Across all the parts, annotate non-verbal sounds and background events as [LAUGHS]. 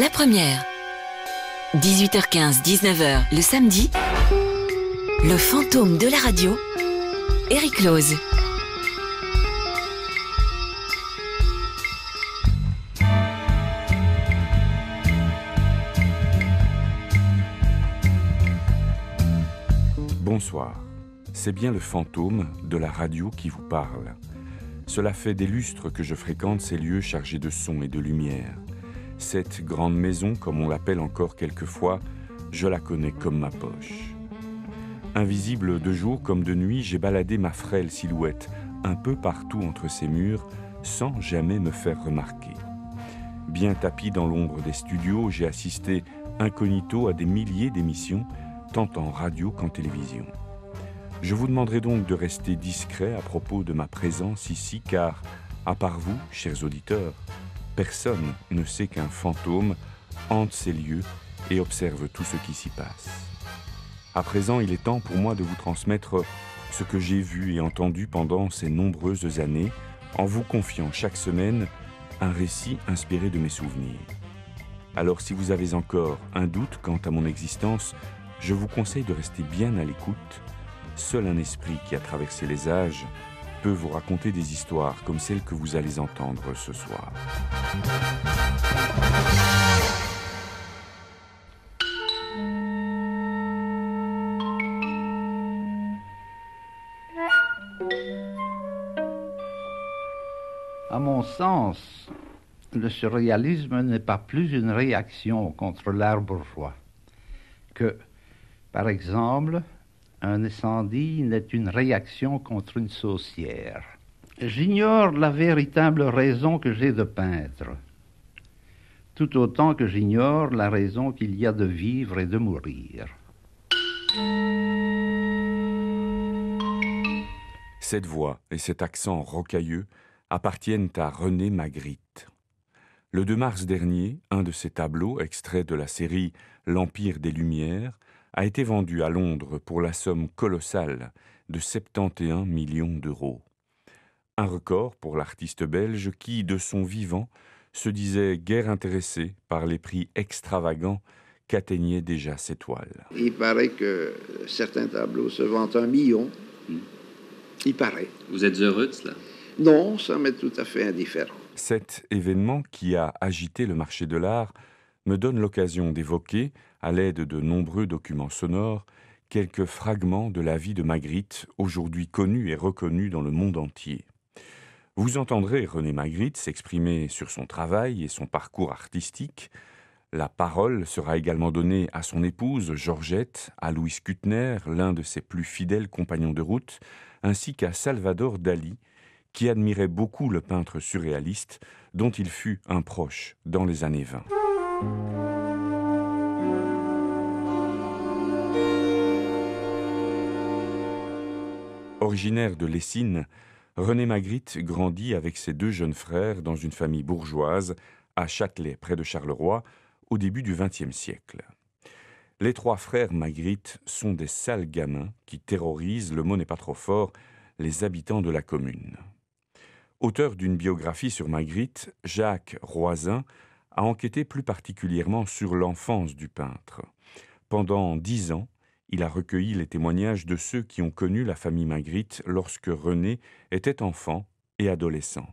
La première. 18h15, 19h le samedi. Le fantôme de la radio. Eric Lose. Bonsoir. C'est bien le fantôme de la radio qui vous parle. Cela fait des lustres que je fréquente ces lieux chargés de son et de lumière. Cette grande maison, comme on l'appelle encore quelquefois, je la connais comme ma poche. Invisible de jour comme de nuit, j'ai baladé ma frêle silhouette un peu partout entre ces murs sans jamais me faire remarquer. Bien tapis dans l'ombre des studios, j'ai assisté incognito à des milliers d'émissions, tant en radio qu'en télévision. Je vous demanderai donc de rester discret à propos de ma présence ici, car, à part vous, chers auditeurs, personne ne sait qu'un fantôme hante ces lieux et observe tout ce qui s'y passe. À présent, il est temps pour moi de vous transmettre ce que j'ai vu et entendu pendant ces nombreuses années, en vous confiant chaque semaine un récit inspiré de mes souvenirs. Alors si vous avez encore un doute quant à mon existence, je vous conseille de rester bien à l'écoute Seul un esprit qui a traversé les âges peut vous raconter des histoires comme celles que vous allez entendre ce soir. À mon sens, le surréalisme n'est pas plus une réaction contre l'art bourgeois que, par exemple, un incendie n'est une réaction contre une saucière. J'ignore la véritable raison que j'ai de peindre, tout autant que j'ignore la raison qu'il y a de vivre et de mourir. Cette voix et cet accent rocailleux appartiennent à René Magritte. Le 2 mars dernier, un de ses tableaux, extrait de la série L'Empire des Lumières, a été vendu à Londres pour la somme colossale de 71 millions d'euros. Un record pour l'artiste belge qui, de son vivant, se disait guère intéressé par les prix extravagants qu'atteignait déjà ses toiles. Il paraît que certains tableaux se vendent un million. Il paraît. Vous êtes heureux de cela? Non, ça m'est tout à fait indifférent. Cet événement qui a agité le marché de l'art me donne l'occasion d'évoquer, à l'aide de nombreux documents sonores, quelques fragments de la vie de Magritte, aujourd'hui connue et reconnue dans le monde entier. Vous entendrez René Magritte s'exprimer sur son travail et son parcours artistique. La parole sera également donnée à son épouse, Georgette, à Louis Kutner, l'un de ses plus fidèles compagnons de route, ainsi qu'à Salvador Dali, qui admirait beaucoup le peintre surréaliste dont il fut un proche dans les années 20. Originaire de Lessines, René Magritte grandit avec ses deux jeunes frères dans une famille bourgeoise à Châtelet, près de Charleroi, au début du XXe siècle. Les trois frères Magritte sont des sales gamins qui terrorisent, le mot n'est pas trop fort, les habitants de la commune. Auteur d'une biographie sur Magritte, Jacques Roisin a enquêté plus particulièrement sur l'enfance du peintre. Pendant dix ans, il a recueilli les témoignages de ceux qui ont connu la famille Magritte lorsque René était enfant et adolescent.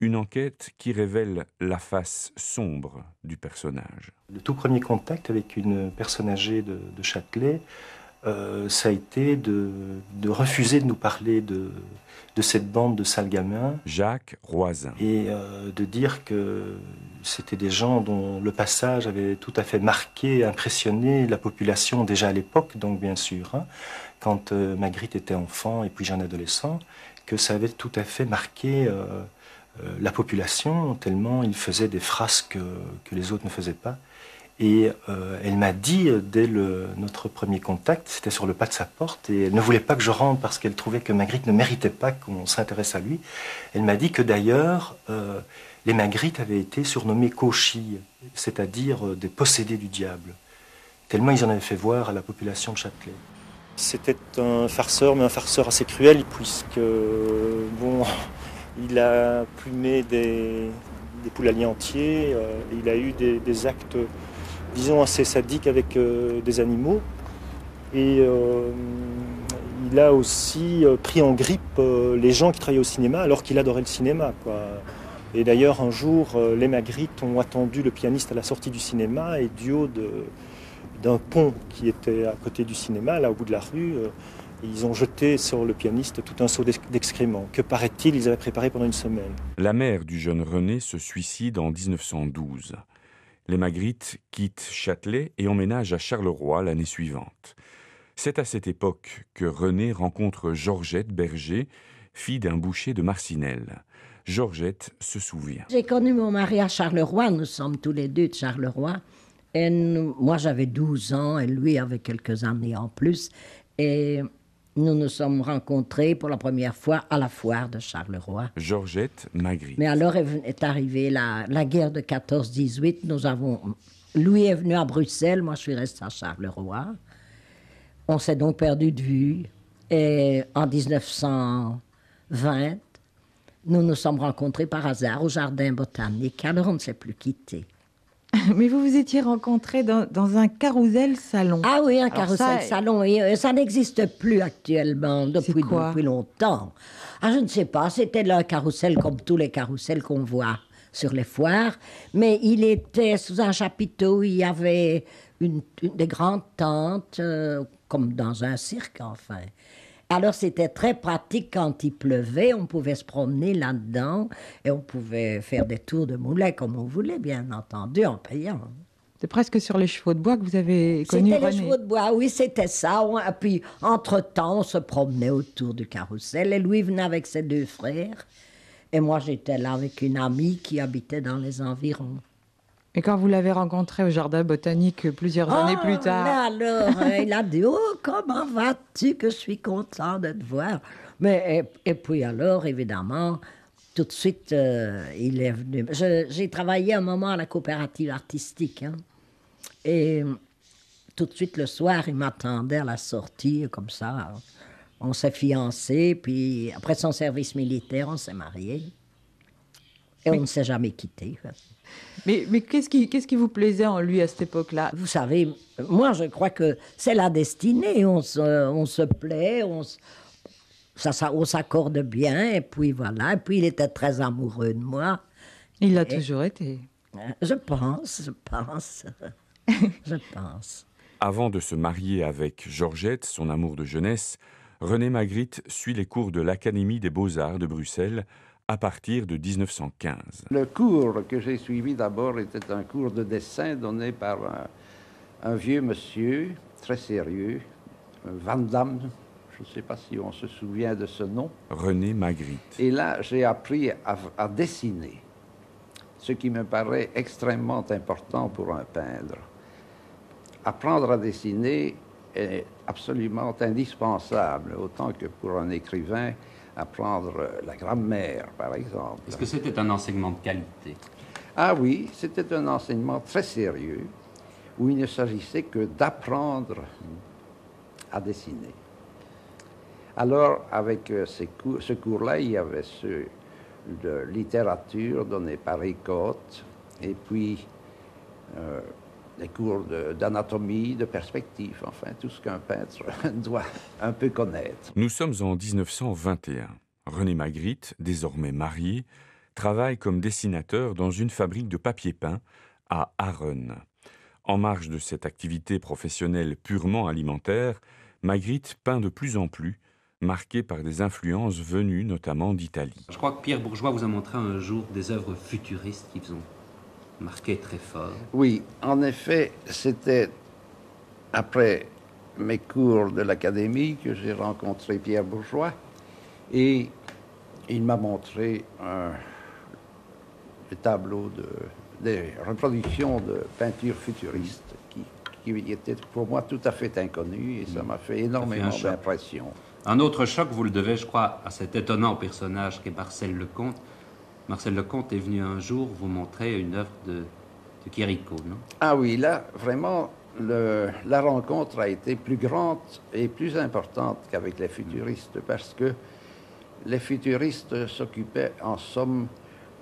Une enquête qui révèle la face sombre du personnage. Le tout premier contact avec une personne âgée de, Châtelet, euh, ça a été de, refuser de nous parler de, cette bande de sales gamins. Jacques Roisin. Et euh, de dire que c'était des gens dont le passage avait tout à fait marqué, impressionné la population déjà à l'époque, donc bien sûr, hein, quand euh, Magritte était enfant et puis jeune adolescent, que ça avait tout à fait marqué la population, tellement il faisait des frasques que les autres ne faisaient pas. Et elle m'a dit, dès le, notre premier contact, c'était sur le pas de sa porte, et elle ne voulait pas que je rentre parce qu'elle trouvait que Magritte ne méritait pas qu'on s'intéresse à lui. Elle m'a dit que d'ailleurs, les Magritte avaient été surnommés Cauchy, c'est-à-dire euh, des possédés du diable, tellement ils en avaient fait voir à la population de Châtelet. C'était un farceur, mais un farceur assez cruel, puisque, bon, [LAUGHS] il a plumé des, des poulaillers entiers. il a eu des, actes, disons, assez sadiques avec des animaux. Et il a aussi pris en grippe les gens qui travaillaient au cinéma alors qu'il adorait le cinéma. Et d'ailleurs, un jour, les Magritte ont attendu le pianiste à la sortie du cinéma et du haut d'un pont qui était à côté du cinéma, là au bout de la rue, ils ont jeté sur le pianiste tout un seau d'excréments que, paraît-il, ils avaient préparé pendant une semaine. La mère du jeune René se suicide en 1912. Les Magritte quittent Châtelet et emménagent à Charleroi l'année suivante. C'est à cette époque que René rencontre Georgette Berger, fille d'un boucher de Marcinelle. Georgette se souvient. J'ai connu mon mari à Charleroi, nous sommes tous les deux de Charleroi. Et moi j'avais 12 ans et lui avait quelques années en plus. Et nous nous sommes rencontrés pour la première fois à la foire de Charleroi. Georgette Magritte. Mais alors est arrivée la, la guerre de 14-18. Nous avons. Louis est venu à Bruxelles, moi je suis restée à Charleroi. On s'est donc perdu de vue. Et en 1920, nous nous sommes rencontrés par hasard au jardin botanique. Alors on ne s'est plus quittés. [LAUGHS] Mais vous vous étiez rencontrés dans, un carrousel salon. Ah oui, un carrousel salon. Et euh, ça n'existe plus actuellement depuis, depuis longtemps. Ah, je ne sais pas. C'était un carrousel comme tous les carrousels qu'on voit sur les foires. Mais il était sous un chapiteau. Il y avait une, des grandes tentes, euh, comme dans un cirque, enfin. Alors c'était très pratique quand il pleuvait, on pouvait se promener là-dedans et on pouvait faire des tours de moulin comme on voulait, bien entendu, en payant. C'est presque sur les chevaux de bois que vous avez connu C'était les chevaux de bois, oui, c'était ça. Et puis, entre-temps, on se promenait autour du carrousel. Et Louis venait avec ses deux frères. Et moi, j'étais là avec une amie qui habitait dans les environs. Et quand vous l'avez rencontré au jardin botanique plusieurs années plus tard alors, [LAUGHS] il a dit Oh, comment vas-tu Que je suis content de te voir. Mais, et, puis alors, évidemment, tout de suite, euh, il est venu. J'ai travaillé un moment à la coopérative artistique. Hein. et tout de suite, le soir, il m'attendait à la sortie, comme ça. On s'est fiancés, puis après son service militaire, on s'est mariés. Et on ne s'est jamais quittés. Mais, mais qu'est-ce qui, qu'est-ce qui vous plaisait en lui à cette époque-là? Vous savez, moi je crois que c'est la destinée. On se, on se plaît, on, ça, ça, on s'accorde bien, et puis voilà. Et puis il était très amoureux de moi. Il l'a toujours été. Je pense, je pense. je pense. Avant de se marier avec Georgette, son amour de jeunesse, René Magritte suit les cours de l'Académie des beaux-arts de Bruxelles à partir de 1915. Le cours que j'ai suivi d'abord était un cours de dessin donné par un, vieux monsieur très sérieux, Van Damme. Je ne sais pas si on se souvient de ce nom. René Magritte. Et là, j'ai appris à, à dessiner, ce qui me paraît extrêmement important pour un peintre. Apprendre à dessiner est absolument indispensable, autant que pour un écrivain apprendre la grammaire, par exemple. Est-ce que c'était un enseignement de qualité? Ah oui, c'était un enseignement très sérieux, où il ne s'agissait que d'apprendre à dessiner. Alors, avec euh, ce cours-là, il y avait ceux de littérature donné par Écotte, et puis euh, les cours d'anatomie, de, perspective, enfin tout ce qu'un peintre [LAUGHS] doit un peu connaître. Nous sommes en 1921. René Magritte, désormais marié, travaille comme dessinateur dans une fabrique de papier peint à Arennes. En marge de cette activité professionnelle purement alimentaire, Magritte peint de plus en plus, marqué par des influences venues notamment d'Italie. Je crois que Pierre Bourgeois vous a montré un jour des œuvres futuristes qui vous ont marqué très fort. Oui, en effet, c'était après mes cours de l'académie que j'ai rencontré Pierre Bourgeois et il m'a montré un, des tableaux de des reproductions de peintures futuristes qui, qui étaient pour moi tout à fait inconnues et ça m'a fait énormément d'impression. Un autre choc, vous le devez, je crois, à cet étonnant personnage qu'est Marcel Lecomte, Marcel Lecomte est venu un jour vous montrer une œuvre de, de non? Ah oui, là, vraiment, la rencontre a été plus grande et plus importante qu'avec les futuristes, parce que les futuristes s'occupaient en somme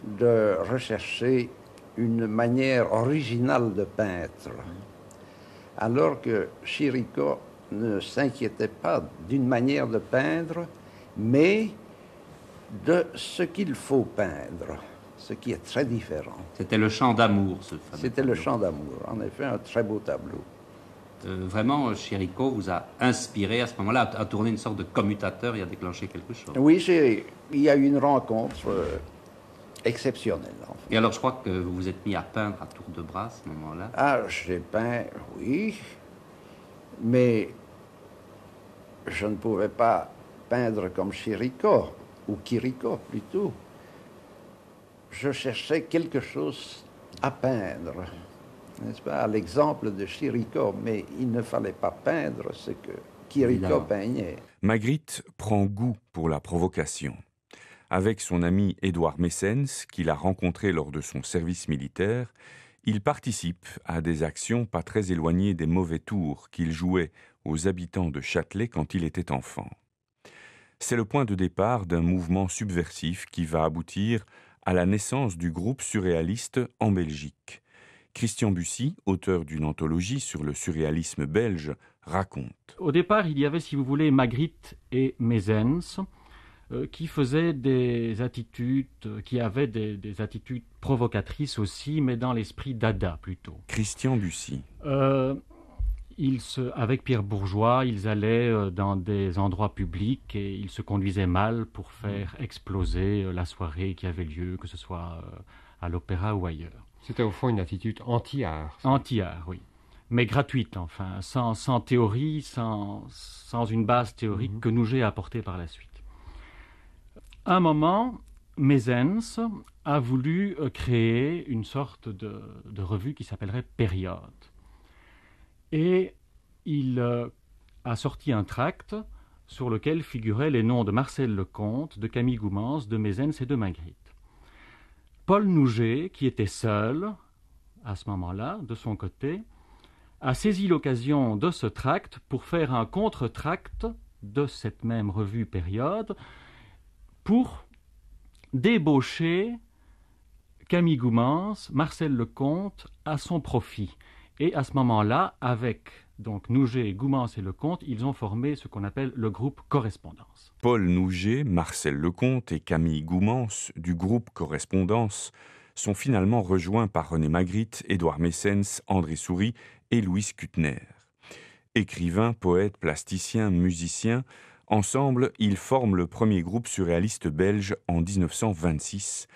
de rechercher une manière originale de peindre, alors que Chirico ne s'inquiétait pas d'une manière de peindre, mais de ce qu'il faut peindre, ce qui est très différent. C'était le chant d'amour, ce fameux. C'était le chant d'amour, en effet, un très beau tableau. Euh, vraiment, Chirico vous a inspiré à ce moment-là à, tourner une sorte de commutateur et à déclencher quelque chose. Oui, il y a eu une rencontre euh, exceptionnelle. Et alors, je crois que vous vous êtes mis à peindre à tour de bras à ce moment-là. Ah, j'ai peint, oui, mais je ne pouvais pas peindre comme Chirico, ou Kiriko plutôt. Je cherchais quelque chose à peindre n'est-ce pas, à l'exemple de Chirico, mais il ne fallait pas peindre ce que Chirico peignait. Magritte prend goût pour la provocation. Avec son ami Édouard Messens, qu'il a rencontré lors de son service militaire, il participe à des actions pas très éloignées des mauvais tours qu'il jouait aux habitants de Châtelet quand il était enfant. C'est le point de départ d'un mouvement subversif qui va aboutir à la naissance du groupe surréaliste en Belgique. Christian Bussy, auteur d'une anthologie sur le surréalisme belge, raconte. Au départ, il y avait, si vous voulez, Magritte et Mezens, euh, qui faisaient des attitudes, euh, qui avaient des, attitudes provocatrices aussi, mais dans l'esprit dada plutôt. Christian Bussy. Euh, avec Pierre Bourgeois, ils allaient dans des endroits publics et ils se conduisaient mal pour faire exploser la soirée qui avait lieu, que ce soit à l'opéra ou ailleurs. C'était au fond une attitude anti-art. Anti-art, oui. Mais gratuite, enfin, sans, sans théorie, sans, sans, une base théorique mhm. que nous j'ai apportée par la suite. À un moment, Mezens a voulu euh, créer une sorte de, de revue qui s'appellerait Période. Et il euh, a sorti un tract sur lequel figuraient les noms de Marcel Lecomte, de Camille Goumans, de Mezens et de Magritte. Paul Nouget, qui était seul à ce moment-là, de son côté, a saisi l'occasion de ce tract pour faire un contre-tract de cette même revue période pour débaucher Camille Goumans, Marcel Lecomte à son profit. Et à ce moment-là, avec donc Nouget, Goumans et Lecomte, ils ont formé ce qu'on appelle le groupe Correspondance. Paul Nouget, Marcel Lecomte et Camille Goumans du groupe Correspondance sont finalement rejoints par René Magritte, Édouard Messens, André Souris et Louis Kutner. Écrivains, poètes, plasticiens, musiciens, ensemble, ils forment le premier groupe surréaliste belge en 1926.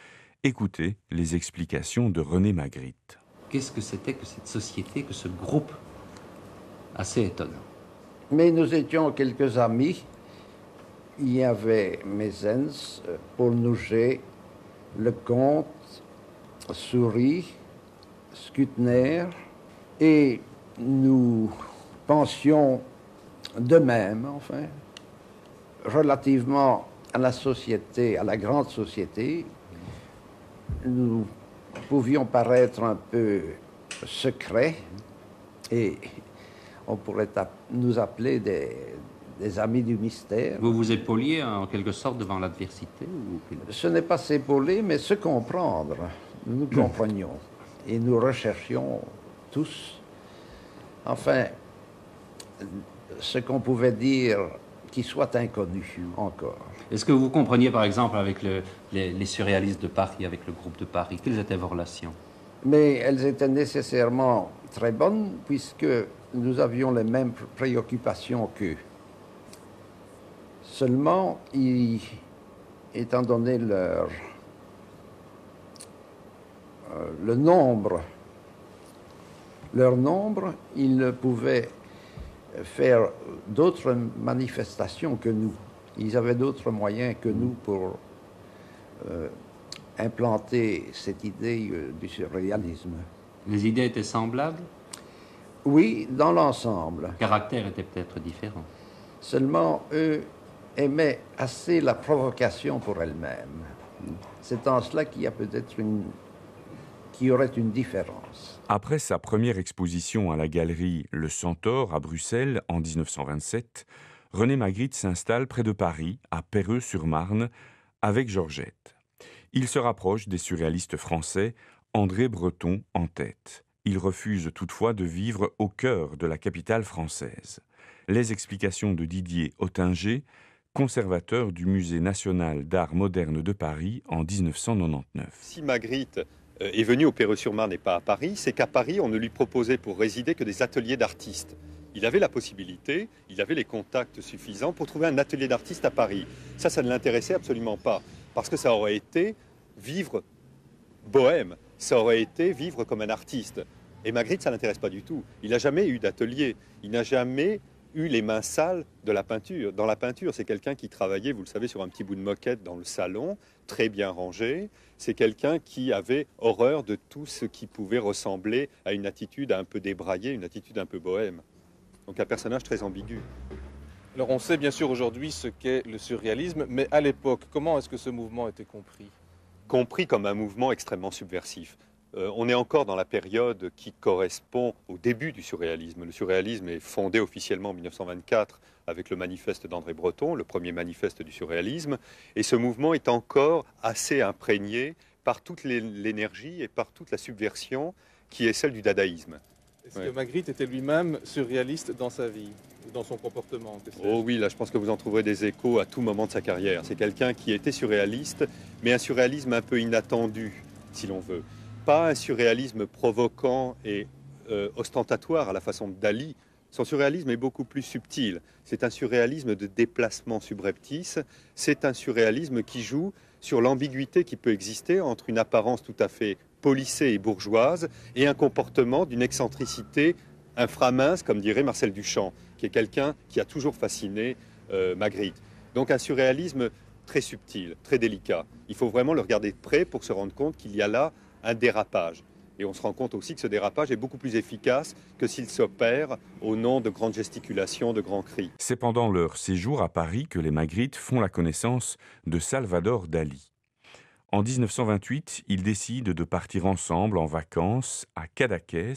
Écoutez les explications de René Magritte. Qu'est-ce que c'était que cette société, que ce groupe assez étonnant. Mais nous étions quelques amis. Il y avait Mezens, Paul Nouget, Lecomte, Souris, Skutner, et nous pensions de même, enfin, relativement à la société, à la grande société. Nous pouvions paraître un peu secrets et on pourrait nous appeler des, amis du mystère. Vous vous épauliez en quelque sorte devant l'adversité Ce n'est pas s'épauler, mais se comprendre. Nous nous comprenions et nous recherchions tous, enfin, ce qu'on pouvait dire qui soit inconnu encore. Est-ce que vous compreniez par exemple avec les, surréalistes de Paris, avec le groupe de Paris Quelles étaient vos relations? Mais elles étaient nécessairement très bonnes puisque nous avions les mêmes préoccupations qu'eux. Seulement, étant donné leur, euh, le nombre, leur nombre, ils pouvaient faire d'autres manifestations que nous. Ils avaient d'autres moyens que nous pour euh, implanter cette idée euh, du surréalisme. Les idées étaient semblables? Oui, dans l'ensemble. Le caractère était peut-être différent. Seulement, eux aimaient assez la provocation pour elle-même. C'est en cela qu'il y a peut-être une qui aurait une différence. Après sa première exposition à la galerie Le Centaure à Bruxelles en 1927, René Magritte s'installe près de Paris, à Perreux-sur-Marne, avec Georgette. Il se rapproche des surréalistes français, André Breton en tête. Il refuse toutefois de vivre au cœur de la capitale française. Les explications de Didier Ottinger, conservateur du Musée national d'art moderne de Paris en 1999. Si Magritte euh, est venu au Perreux-sur-Marne et pas à Paris, c'est qu'à Paris, on ne lui proposait pour résider que des ateliers d'artistes. Il avait la possibilité, il avait les contacts suffisants pour trouver un atelier d'artiste à Paris. Ça, ça ne l'intéressait absolument pas, parce que ça aurait été vivre bohème, ça aurait été vivre comme un artiste. Et Magritte, ça l'intéresse pas du tout. Il n'a jamais eu d'atelier, il n'a jamais eu les mains sales de la peinture. Dans la peinture, c'est quelqu'un qui travaillait, vous le savez, sur un petit bout de moquette dans le salon, très bien rangé. C'est quelqu'un qui avait horreur de tout ce qui pouvait ressembler à une attitude un peu débraillée, une attitude un peu bohème. Donc un personnage très ambigu. Alors on sait bien sûr aujourd'hui ce qu'est le surréalisme, mais à l'époque, comment est-ce que ce mouvement était compris? Compris comme un mouvement extrêmement subversif. Euh, on est encore dans la période qui correspond au début du surréalisme. Le surréalisme est fondé officiellement en 1924 avec le manifeste d'André Breton, le premier manifeste du surréalisme, et ce mouvement est encore assez imprégné par toute l'énergie et par toute la subversion qui est celle du dadaïsme. Est-ce que Magritte était lui-même surréaliste dans sa vie, dans son comportement Oh oui, là je pense que vous en trouverez des échos à tout moment de sa carrière. C'est quelqu'un qui était surréaliste, mais un surréalisme un peu inattendu, si l'on veut pas un surréalisme provoquant et euh, ostentatoire à la façon de Dali. Son surréalisme est beaucoup plus subtil. C'est un surréalisme de déplacement subreptice. C'est un surréalisme qui joue sur l'ambiguïté qui peut exister entre une apparence tout à fait polissée et bourgeoise et un comportement d'une excentricité inframince, comme dirait Marcel Duchamp, qui est quelqu'un qui a toujours fasciné euh, Magritte. Donc un surréalisme très subtil, très délicat. Il faut vraiment le regarder de près pour se rendre compte qu'il y a là un dérapage. Et on se rend compte aussi que ce dérapage est beaucoup plus efficace que s'il s'opère au nom de grandes gesticulations, de grands cris. C'est pendant leur séjour à Paris que les Magritte font la connaissance de Salvador Dali. En 1928, ils décident de partir ensemble en vacances à Cadaqués,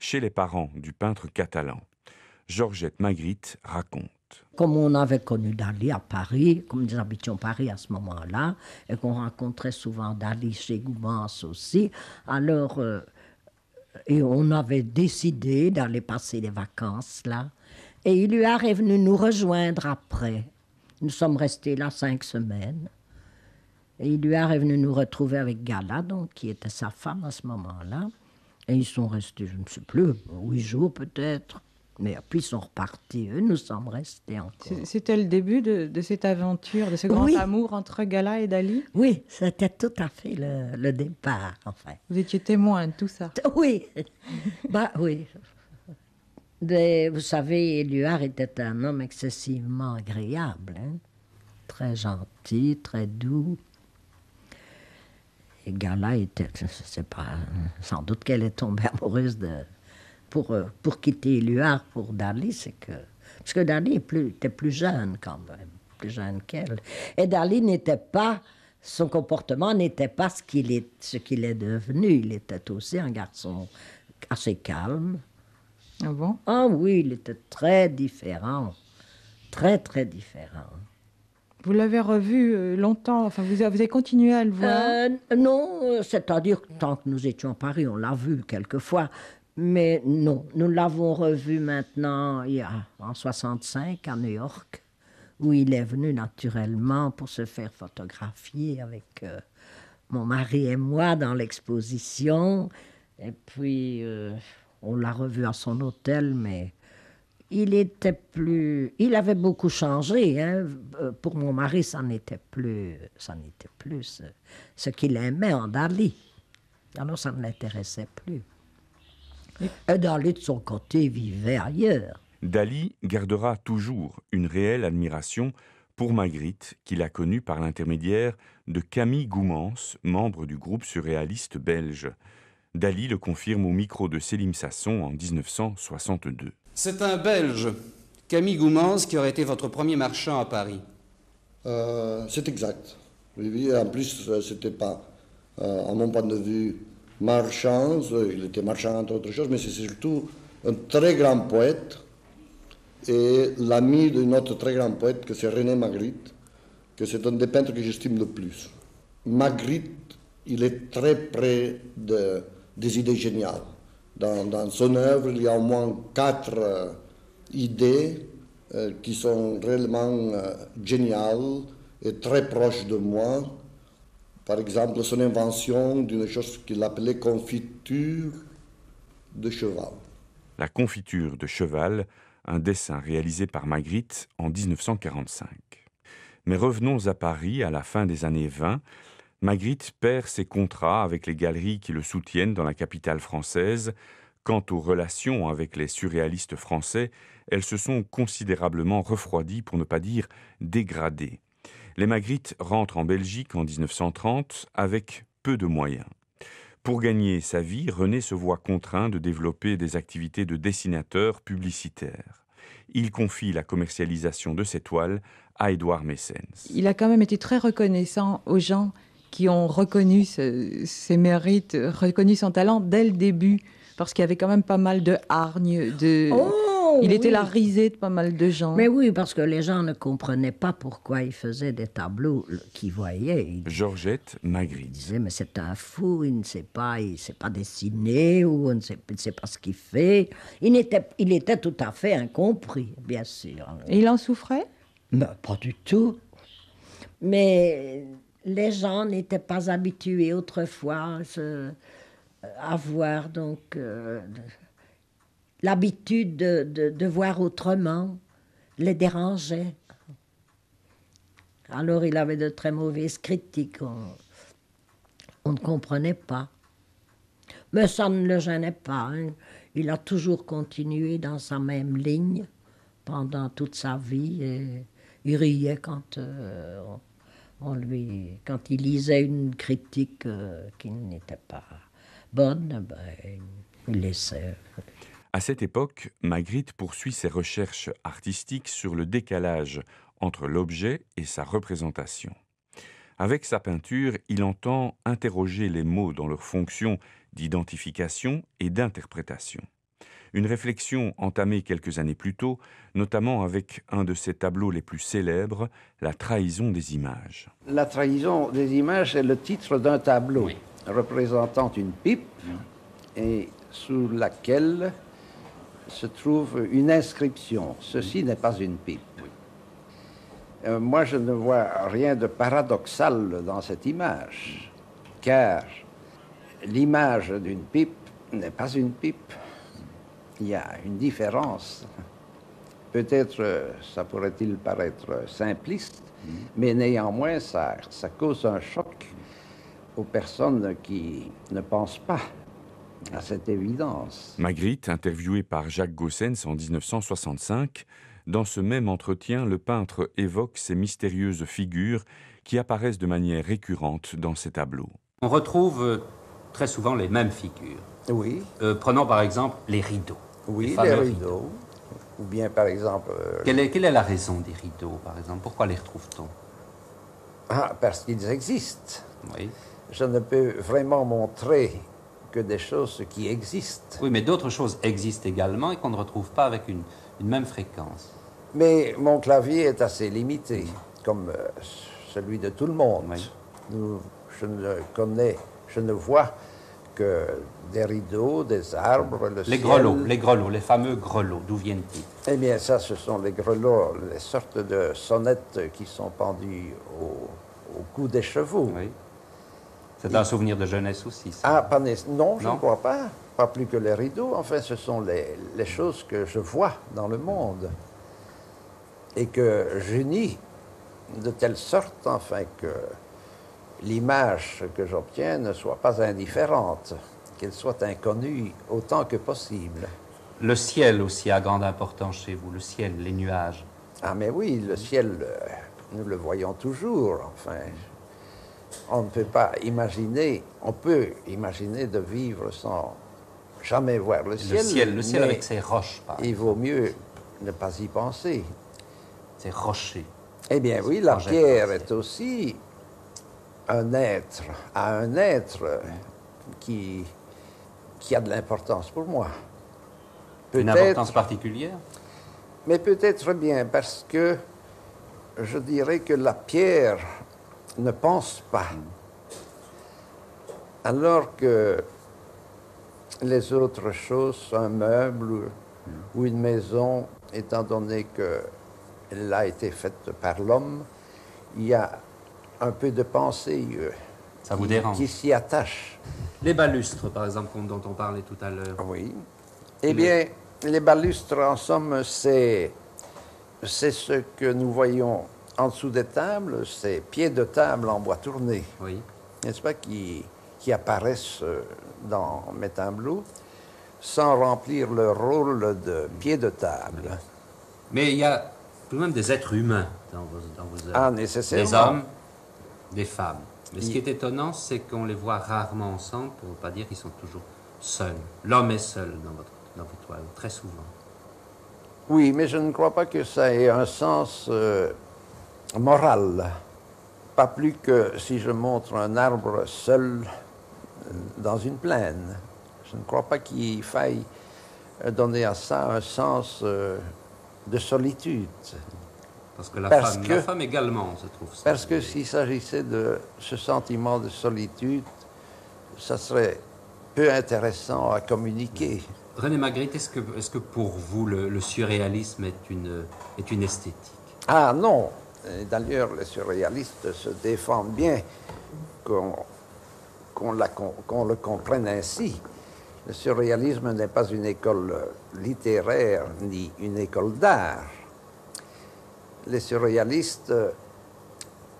chez les parents du peintre catalan. Georgette Magritte raconte. Comme on avait connu Dali à Paris, comme nous habitions Paris à ce moment-là, et qu'on rencontrait souvent Dali chez Goumans aussi, alors, euh, et on avait décidé d'aller passer les vacances là, et il lui est revenu nous rejoindre après. Nous sommes restés là cinq semaines. Et lui est revenu nous retrouver avec Gala, donc, qui était sa femme à ce moment-là. Et ils sont restés, je ne sais plus, huit jours peut-être. Mais puis ils sont repartis, eux, nous sommes restés encore. C'était le début de, cette aventure, de ce grand amour entre Gala et Dali? Oui, c'était tout à fait le, départ, enfin. Vous étiez témoin de tout ça Oui, [LAUGHS] bah oui. vous savez, Éluard était un homme excessivement agréable, hein. très gentil, très doux. Et Gala était, je sais pas, sans doute qu'elle est tombée amoureuse de, pour, euh, pour quitter Éluard pour Dali, c'est que. Parce que Dali était plus jeune quand même, plus jeune qu'elle. Et Dali n'était pas. Son comportement n'était pas ce qu'il est, ce qu'il est devenu. Il était aussi un garçon assez calme. Ah bon? Ah oui, il était très différent. Très, très différent. Vous l'avez revu euh, longtemps, enfin vous avez continué à le voir. euh, Non, c'est-à-dire tant que nous étions à Paris, on l'a vu quelquefois, mais non, nous l'avons revu maintenant il y a, en 65 à New York, où il est venu naturellement pour se faire photographier avec euh, mon mari et moi dans l'exposition. Et puis, euh, on l'a revu à son hôtel, mais il était plus. Il avait beaucoup changé. Hein. Euh, pour mon mari, ça n'était plus, ça n'était plus ce qu'il aimait en Dali. Alors, ça ne l'intéressait plus. Et Dali, de son côté, vivait ailleurs. Dali gardera toujours une réelle admiration pour Magritte, qu'il a connue par l'intermédiaire de Camille Goumans, membre du groupe surréaliste belge. Dali le confirme au micro de Célim Sasson en 1962. C'est un Belge, Camille Goumans, qui aurait été votre premier marchand à Paris. Euh, c'est exact. En plus, euh, c'était pas, euh, à mon point de vue, marchand, il était marchand entre autres choses, mais c'est surtout un très grand poète et l'ami d'un autre très grand poète que c'est René Magritte, que c'est un des peintres que j'estime le plus. Magritte, il est très près de, des idées géniales. Dans, son œuvre, il y a au moins quatre euh, idées euh, qui sont réellement euh, géniales et très proches de moi. Par exemple, son invention d'une chose qu'il appelait confiture de cheval. La confiture de cheval, un dessin réalisé par Magritte en 1945. Mais revenons à Paris à la fin des années 20. Magritte perd ses contrats avec les galeries qui le soutiennent dans la capitale française. Quant aux relations avec les surréalistes français, elles se sont considérablement refroidies, pour ne pas dire dégradées. Les Magritte rentrent en Belgique en 1930 avec peu de moyens. Pour gagner sa vie, René se voit contraint de développer des activités de dessinateur publicitaire. Il confie la commercialisation de ses toiles à Édouard Messens. Il a quand même été très reconnaissant aux gens qui ont reconnu ses mérites, reconnu son talent dès le début, parce qu'il y avait quand même pas mal de hargne, de... Oh il était la risée de pas mal de gens. Mais oui, parce que les gens ne comprenaient pas pourquoi il faisait des tableaux qu'ils voyaient. Georgette Magritte. Il disait, mais c'est un fou, il ne sait pas, il ne sait pas dessiner, ou il ne sait, sait pas ce qu'il fait. Il était, il était tout à fait incompris, bien sûr. Et il en souffrait? Mais Pas du tout. Mais les gens n'étaient pas habitués autrefois à voir donc... Euh, l'habitude de, voir autrement les dérangeait. Alors il avait de très mauvaises critiques. On, ne comprenait pas. Mais ça ne le gênait pas. Hein. Il a toujours continué dans sa même ligne pendant toute sa vie. Et il riait quand, euh, lui, quand il lisait une critique euh, qui n'était pas bonne, ben, il laissait. À cette époque, Magritte poursuit ses recherches artistiques sur le décalage entre l'objet et sa représentation. Avec sa peinture, il entend interroger les mots dans leur fonction d'identification et d'interprétation. Une réflexion entamée quelques années plus tôt, notamment avec un de ses tableaux les plus célèbres, La trahison des images. La trahison des images est le titre d'un tableau représentant une pipe et sous laquelle se trouve une inscription. Ceci n'est pas une pipe. Euh, moi, je ne vois rien de paradoxal dans cette image, car l'image d'une pipe n'est pas une pipe. Il y a une différence. Peut-être ça pourrait-il paraître simpliste, mm. mais néanmoins, ça, ça cause un choc aux personnes qui ne pensent pas à cette évidence. Magritte, interviewé par Jacques Gossens en 1965, dans ce même entretien, le peintre évoque ces mystérieuses figures qui apparaissent de manière récurrente dans ses tableaux. On retrouve euh, très souvent les mêmes figures. Oui. Euh, prenons par exemple les rideaux. Oui, les, rideaux. Ou bien par exemple. Euh, quelle, est, quelle, est, la raison des rideaux, par exemple? Pourquoi les retrouve-t-on? Ah, parce qu'ils existent. Oui. Je ne peux vraiment montrer des choses qui existent. Oui, mais d'autres choses existent également et qu'on ne retrouve pas avec une, même fréquence. Mais mon clavier est assez limité, comme euh, celui de tout le monde. je ne connais, je ne vois des rideaux, des arbres, le les grelots, les grelots, les fameux grelots, d'où viennent-ils? Eh bien, ça, ce sont les grelots, les sortes de sonnettes qui sont pendues au, au cou des chevaux. Oui. C'est un souvenir de jeunesse aussi. Ah, pas non, je ne crois pas. Pas plus que les rideaux. Enfin, ce sont les, les choses que je vois dans le monde et que j'unis de telle sorte, enfin, que l'image que j'obtiens ne soit pas indifférente, qu'elle soit inconnue autant que possible. Le ciel aussi a grande importance chez vous, le ciel, les nuages. Ah mais oui, le ciel, euh, nous le voyons toujours, enfin on ne peut pas imaginer, on peut imaginer de vivre sans jamais voir le ciel. Le ciel, le ciel avec ses roches. il vaut mieux ne pas y penser. Ces rochers. Eh bien oui, la pierre est aussi un être, à un être qui, qui a de l'importance pour moi. Une importance particulière? Mais peut-être bien parce que je dirais que la pierre ne pense pas. Alors que les autres choses, un meuble ou une maison, étant donné qu'elle a été faite par l'homme, il y a un peu de pensée euh, Ça vous dérange? qui s'y attache. Les balustres, par exemple, dont on parlait tout à l'heure. Oui. Eh bien, les balustres, en somme, c'est, c'est ce que nous voyons en dessous des tables, ces pieds de table en bois tourné. Oui. N'est-ce pas, qui, qui apparaissent euh, dans mes tableaux sans remplir le rôle de pied de table. Mais il y a tout de même des êtres humains dans vos, dans vos œuvres. Ah, nécessairement. Des hommes, des femmes. Mais ce qui est étonnant, c'est qu'on les voit rarement ensemble, pour ne pas dire qu'ils sont toujours seuls. L'homme est seul dans, votre, dans vos toiles, très souvent. Oui, mais je ne crois pas que ça ait un sens euh, moral. Pas plus que si je montre un arbre seul euh, dans une plaine. Je ne crois pas qu'il faille euh, donner à ça un sens euh, de solitude. Parce que la, Parce femme, que- la femme également se trouve seule. Parce que s'il s'agissait de ce sentiment de solitude, ça serait peu intéressant à communiquer. René Magritte, est-ce que, est que pour vous le, le surréalisme est une, est une esthétique? Ah non D'ailleurs, les surréalistes se défendent bien qu'on le comprenne ainsi. Le surréalisme n'est pas une école littéraire ni une école d'art. Les surréalistes euh,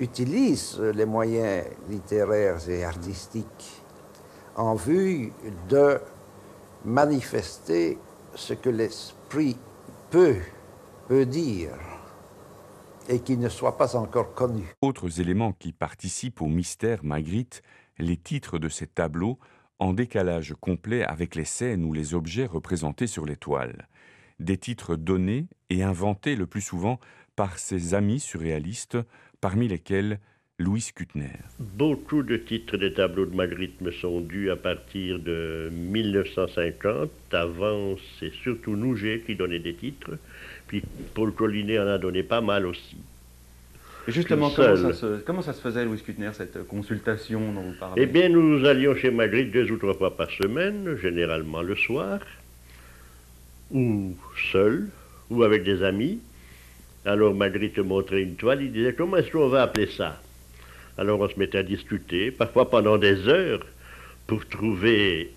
utilisent les moyens littéraires et artistiques en vue de manifester ce que l'esprit peut, peut dire et qui ne soit pas encore connu. Autres éléments qui participent au mystère Magritte, les titres de ces tableaux en décalage complet avec les scènes ou les objets représentés sur les toiles. Des titres donnés et inventés le plus souvent par ses amis surréalistes, parmi lesquels Louis Kuttner. Beaucoup de titres des tableaux de Magritte me sont dus à partir de 1950. Avant, c'est surtout Nouget qui donnait des titres. Puis Paul Collinet en a donné pas mal aussi. Et justement, comment ça, se, comment ça se faisait, Louis Kuttner, cette consultation dont vous parlez? Eh bien, nous allions chez Magritte deux ou trois fois par semaine, généralement le soir, ou seul, ou avec des amis. Alors Magritte montrait une toile, il disait comment est-ce qu'on va appeler ça? Alors on se mettait à discuter, parfois pendant des heures, pour trouver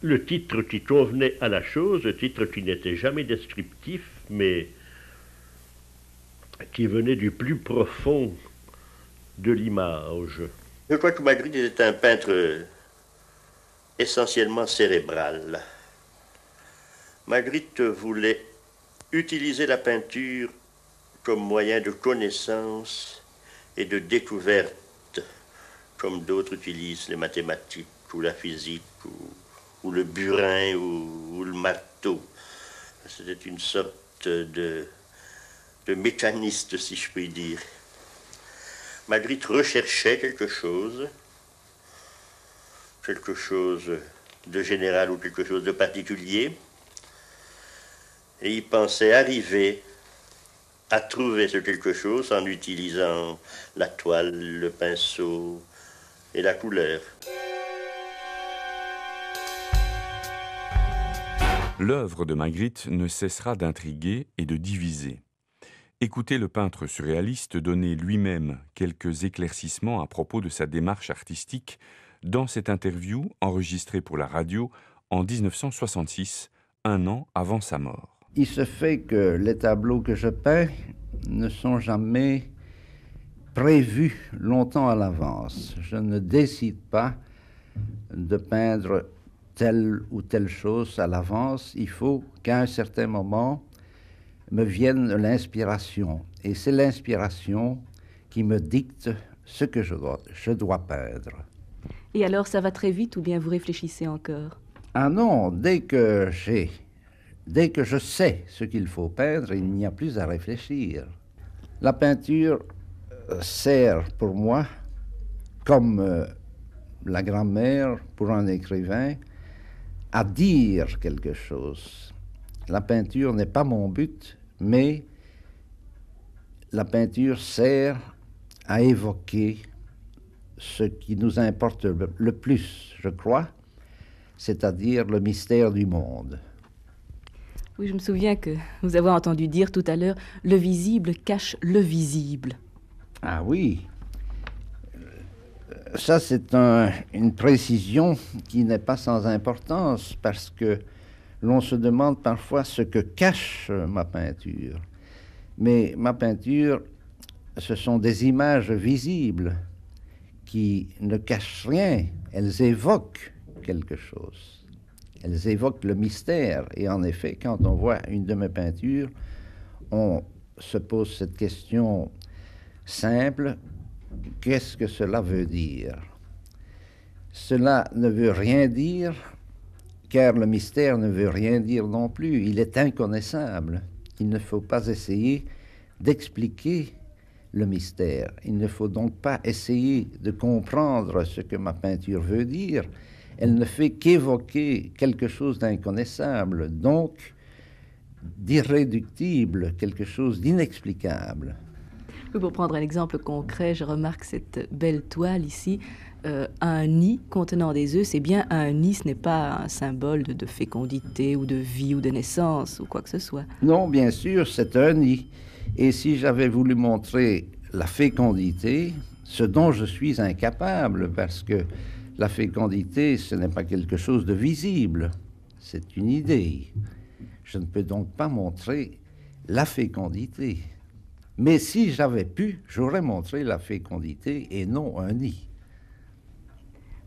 le titre qui convenait à la chose, le titre qui n'était jamais descriptif, mais qui venait du plus profond de l'image. Je crois que Magritte était un peintre essentiellement cérébral. Magritte voulait utiliser la peinture comme moyen de connaissance et de découverte, comme d'autres utilisent les mathématiques ou la physique ou, le burin ou, ou le marteau. C'était une sorte de, de mécaniste, si je puis dire. Magritte recherchait quelque chose, quelque chose de général ou quelque chose de particulier, et il pensait arriver à trouver ce quelque chose en utilisant la toile, le pinceau et la couleur. L'œuvre de Magritte ne cessera d'intriguer et de diviser. Écoutez le peintre surréaliste donner lui-même quelques éclaircissements à propos de sa démarche artistique dans cette interview enregistrée pour la radio en 1966, un an avant sa mort. Il se fait que les tableaux que je peins ne sont jamais prévus longtemps à l'avance. Je ne décide pas de peindre telle ou telle chose à l'avance. Il faut qu'à un certain moment me vienne l'inspiration. Et c'est l'inspiration qui me dicte ce que je dois, je dois peindre. Et alors ça va très vite ou bien vous réfléchissez encore? Ah non, dès que j'ai, dès que je sais ce qu'il faut peindre, il n'y a plus à réfléchir. La peinture euh, sert pour moi, comme euh, la grammaire pour un écrivain, à dire quelque chose. La peinture n'est pas mon but, mais la peinture sert à évoquer ce qui nous importe le plus, je crois, c'est-à-dire le mystère du monde. Oui, je me souviens que vous avez entendu dire tout à l'heure, le visible cache le visible. Ah oui, ça c'est une précision qui n'est pas sans importance parce que l'on se demande parfois ce que cache ma peinture. Mais ma peinture, ce sont des images visibles qui ne cachent rien, elles évoquent quelque chose. Elles évoquent le mystère. Et en effet, quand on voit une de mes peintures, on se pose cette question simple, qu'est-ce que cela veut dire? Cela ne veut rien dire, car le mystère ne veut rien dire non plus, il est inconnaissable. Il ne faut pas essayer d'expliquer le mystère. Il ne faut donc pas essayer de comprendre ce que ma peinture veut dire. Elle ne fait qu'évoquer quelque chose d'inconnaissable, donc d'irréductible, quelque chose d'inexplicable. Pour prendre un exemple concret, je remarque cette belle toile ici. Euh, un nid contenant des œufs, c'est bien un nid, ce n'est pas un symbole de, de, fécondité ou de vie ou de naissance ou quoi que ce soit. Non, bien sûr, c'est un nid. Et si j'avais voulu montrer la fécondité, ce dont je suis incapable, parce que la fécondité, ce n'est pas quelque chose de visible, c'est une idée. Je ne peux donc pas montrer la fécondité. Mais si j'avais pu, j'aurais montré la fécondité et non un nid.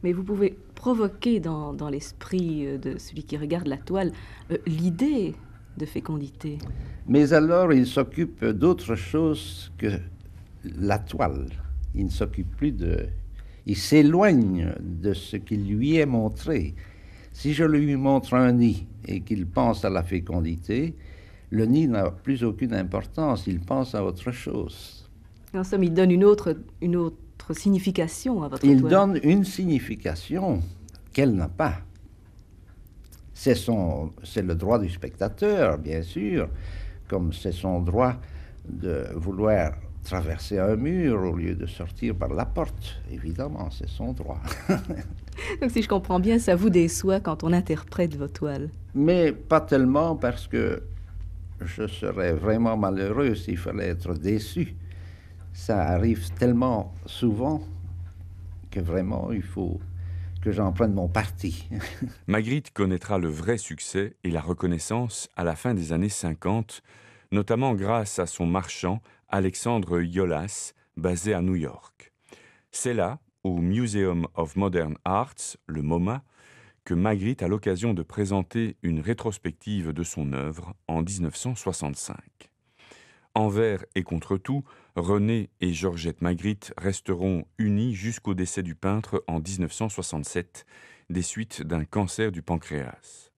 Mais vous pouvez provoquer dans, l'esprit euh, de celui qui regarde la toile euh, l'idée de fécondité. Mais alors il s'occupe d'autre chose que la toile. Il ne s'occupe plus de... Il s'éloigne de ce qui lui est montré. Si je lui montre un nid et qu'il pense à la fécondité, le nid n'a plus aucune importance, il pense à autre chose. En somme, il donne une autre, une autre signification à votre Il donne une signification qu'elle n'a pas. C'est le droit du spectateur, bien sûr, comme c'est son droit de vouloir traverser un mur au lieu de sortir par la porte. Évidemment, c'est son droit. [LAUGHS] Donc si je comprends bien, ça vous déçoit quand on interprète vos toiles. Mais pas tellement parce que je serais vraiment malheureux s'il fallait être déçu. Ça arrive tellement souvent que vraiment il faut que j'en prenne mon parti. [LAUGHS] Magritte connaîtra le vrai succès et la reconnaissance à la fin des années 50, notamment grâce à son marchand Alexandre Yolas, basé à New York. C'est là, au Museum of Modern Arts, le MoMA, que Magritte a l'occasion de présenter une rétrospective de son œuvre en 1965. Envers et contre tout, René et Georgette Magritte resteront unis jusqu'au décès du peintre en 1967, des suites d'un cancer du pancréas.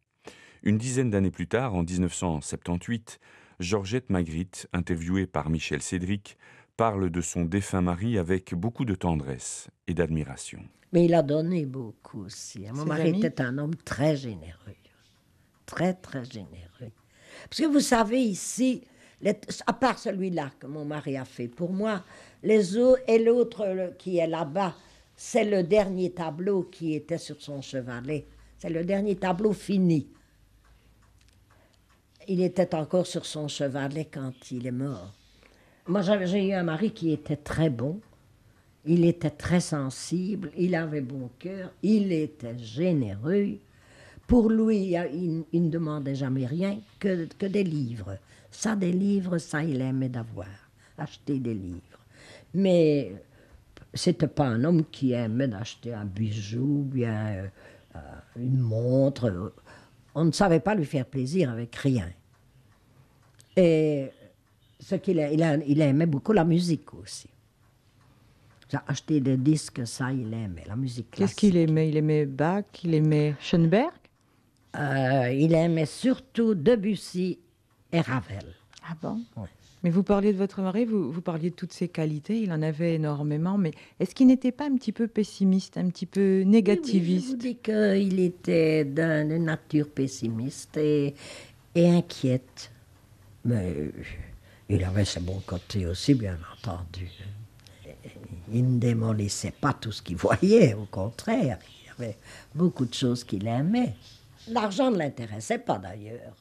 Une dizaine d'années plus tard, en 1978, Georgette Magritte, interviewée par Michel Cédric, parle de son défunt mari avec beaucoup de tendresse et d'admiration. Mais il a donné beaucoup aussi. Mon mari était un homme très généreux. Très, très généreux. Parce que vous savez, ici, à part celui-là que mon mari a fait pour moi, les autres et l'autre qui est là-bas, c'est le dernier tableau qui était sur son chevalet. C'est le dernier tableau fini il était encore sur son chevalet quand il est mort. Moi, j'ai eu un mari qui était très bon. Il était très sensible, il avait bon cœur, il était généreux. Pour lui, il, ne demandait jamais rien que, des livres. Ça, des livres, ça, il aimait d'avoir, acheter des livres. Mais c'était pas un homme qui aimait d'acheter un bijou, bien euh, une montre. On ne savait pas lui faire plaisir avec rien. Et ce qu'il il, il aimait beaucoup la musique aussi. J'ai acheté des disques, ça, il aimait, la musique classique. Qu'est-ce qu'il aimait? Il aimait Bach, il aimait Schoenberg? Euh, Il aimait surtout Debussy et Ravel. Ah bon? Mais vous parliez de votre mari, vous, vous parliez de toutes ses qualités, il en avait énormément, mais est-ce qu'il n'était pas un petit peu pessimiste, un petit peu négativiste Je vous dis qu'il était d'une nature pessimiste et, et inquiète. Mais il avait ses bons côtés aussi, bien entendu. il ne démolissait pas tout ce qu'il voyait, au contraire. Il avait beaucoup de choses qu'il aimait. L'argent ne l'intéressait pas d'ailleurs.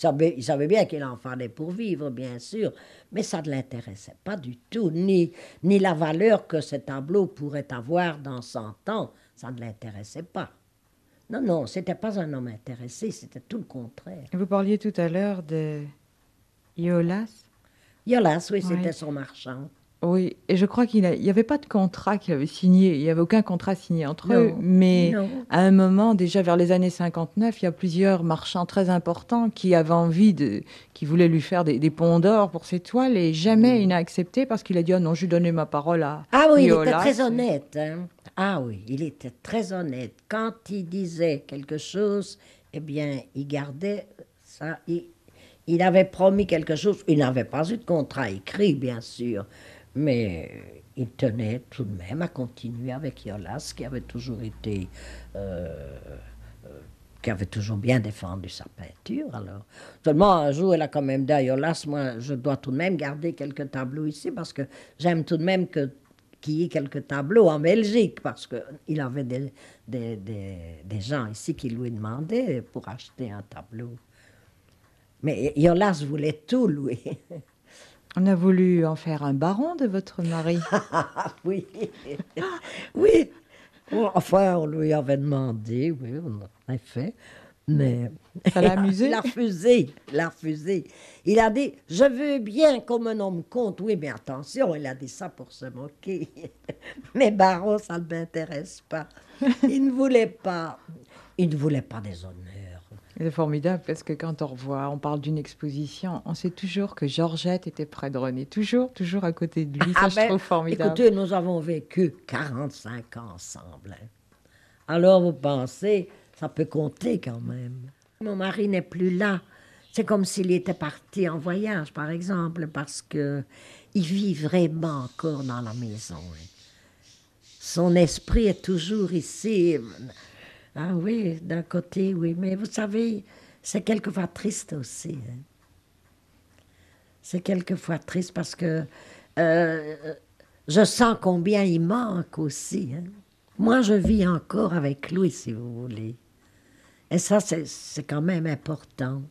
Il savait, bien qu'il en fallait pour vivre, bien sûr, mais ça ne l'intéressait pas du tout, ni, ni la valeur que ce tableau pourrait avoir dans 100 ans, ça ne l'intéressait pas. Non, non, c'était pas un homme intéressé, c'était tout le contraire. Vous parliez tout à l'heure de Iolas Iolas, oui, c'était son marchand. Oui, et je crois qu'il n'y avait pas de contrat qu'il avait signé, il n'y avait aucun contrat signé entre eux, mais à un moment, déjà vers les années 59, il y a plusieurs marchands très importants qui avaient envie de, qui voulaient lui faire des, ponts d'or pour ses toiles, et jamais il n'a accepté parce qu'il a dit, oh non, je lui donnais ma parole à Ah oui, il était très honnête. Hein. Ah oui, il était très honnête. Quand il disait quelque chose, eh bien, il gardait ça, il, il avait promis quelque chose, il n'avait pas eu de contrat écrit, bien sûr, mais il tenait tout de même à continuer avec Yolas, qui avait toujours été. Euh, euh, qui avait toujours bien défendu sa peinture. Alors, seulement un jour, elle a quand même dit à Yolas, moi, je dois tout de même garder quelques tableaux ici parce que j'aime tout de même qu'il y ait quelques tableaux en Belgique, parce qu'il avait des, des, des, gens ici qui lui demandaient pour acheter un tableau. Mais Yolas voulait tout, lui. On a voulu en faire un baron de votre mari. [LAUGHS] oui, oui. Enfin, on lui avait demandé, oui, on a fait. Mais ça l'a [LAUGHS] amusé. il a refusé, il a refusé. Il a dit, je veux bien comme un homme compte. Oui, mais attention, il a dit ça pour se moquer. [LAUGHS] mais baron, ça ne m'intéresse pas. Il ne voulait pas, il ne voulait pas des honneurs. C'est formidable parce que quand on revoit, on parle d'une exposition, on sait toujours que Georgette était près de René, toujours, toujours à côté de lui. Ah ça, je ben, trouve formidable. Écoutez, nous avons vécu 45 ans ensemble. Hein. Alors, vous pensez, ça peut compter quand même. Mon mari n'est plus là. C'est comme s'il était parti en voyage, par exemple, parce que il vit vraiment encore dans la maison. Hein. Son esprit est toujours ici. Ah oui, d'un côté, oui. Mais vous savez, c'est quelquefois triste aussi. Hein. C'est quelquefois triste parce que euh, je sens combien il manque aussi. Hein. Moi, je vis encore avec lui, si vous voulez. Et ça, c'est quand même important.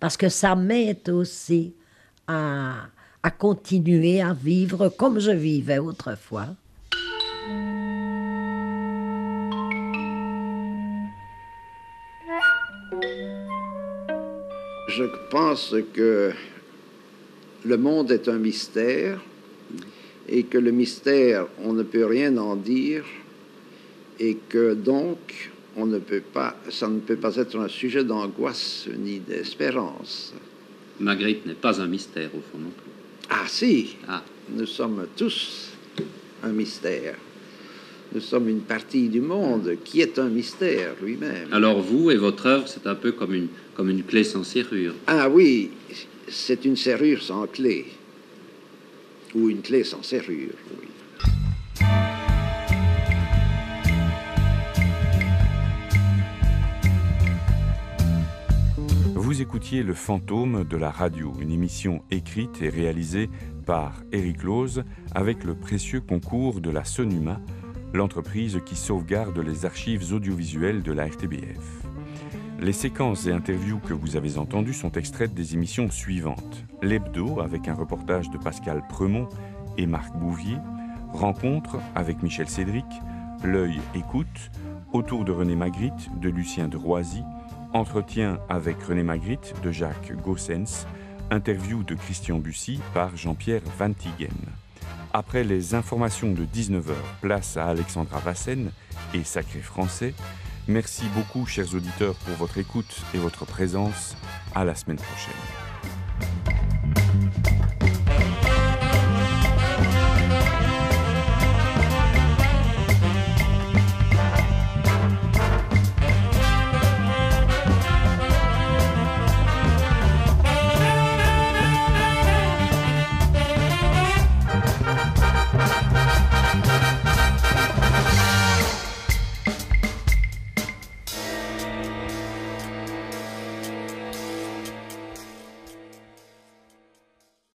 Parce que ça m'aide aussi à, à continuer à vivre comme je vivais autrefois. Pense que le monde est un mystère et que le mystère, on ne peut rien en dire et que donc on ne peut pas, ça ne peut pas être un sujet d'angoisse ni d'espérance. Marguerite n'est pas un mystère au fond non plus. Ah si, ah. nous sommes tous un mystère. Nous sommes une partie du monde qui est un mystère lui-même. Alors vous et votre œuvre, c'est un peu comme une, comme une clé sans serrure. Ah oui, c'est une serrure sans clé. Ou une clé sans serrure, oui. Vous écoutiez Le Fantôme de la radio, une émission écrite et réalisée par Eric Lose avec le précieux concours de la Sonuma l'entreprise qui sauvegarde les archives audiovisuelles de la RTBF. Les séquences et interviews que vous avez entendues sont extraites des émissions suivantes. L'Hebdo avec un reportage de Pascal Premont et Marc Bouvier, Rencontre avec Michel Cédric, L'œil écoute, Autour de René Magritte de Lucien de Roisy, Entretien avec René Magritte de Jacques Gossens, Interview de Christian Bussy par Jean-Pierre Van après les informations de 19h, place à Alexandra Vassen et Sacré Français. Merci beaucoup, chers auditeurs, pour votre écoute et votre présence. À la semaine prochaine.